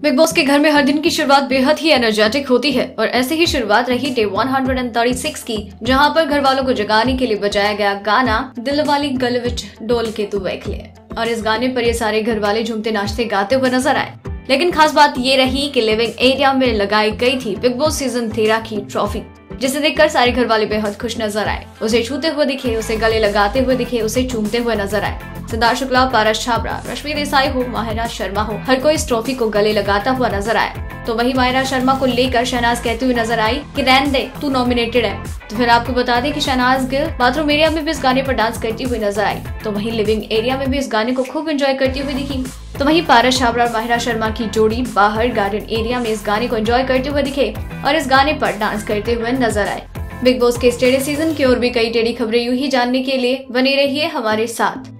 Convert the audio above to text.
Big Boss के घर में हर दिन की शुरुआत बेहद ही एनर्जेटिक होती है और ऐसे ही शुरुआत रही डे 136 की, जहाँ पर घर वालों को जगाने के लिए बजाया गया गाना दिल वाली गल विच डोल के तू वेख ले। और इस गाने पर ये सारे घर वाले झूमते नाचते गाते हुए नज़र आए। लेकिन खास बात ये रही कि लिविंग एरिया में लगाई गई थी बिग बॉस सीज़न तेरह की ट्रॉफी जिसे देखकर सारे घर वाले बेहद खुश नज़र आए। उसे छूते हुए दिखे, उसे गले लगाते हुए दिखे, उसे चूमते हुए नज़र आए। सिद्धार्थ शुक्ला, पारस छाबरा रश्मि देसाई हो, माहिरा शर्मा हो, हर कोई इस ट्रॉफी को गले लगाता हुआ नज़र आया। तो वही माहिरा शर्मा को लेकर शहनाज कहते हुए नज़र आई कि रैन दे, तू नॉमिनेटेड है। तो फिर आपको बता दें कि शहनाज गिल बाथरूम एरिया में भी इस गाने पर डांस करती हुई नज़र आई। तो वही लिविंग एरिया में भी इस गाने को खूब एंजॉय करती हुई दिखी। तो वहीं पारस छाबड़ा और माहिरा शर्मा की जोड़ी बाहर गार्डन एरिया में इस गाने को एंजॉय करते हुए दिखे और इस गाने पर डांस करते हुए नज़र आए। बिग बॉस के स्टेडी सीज़न की और भी कई टेढ़ी खबरें यूँ ही जानने के लिए बने रहिए हमारे साथ।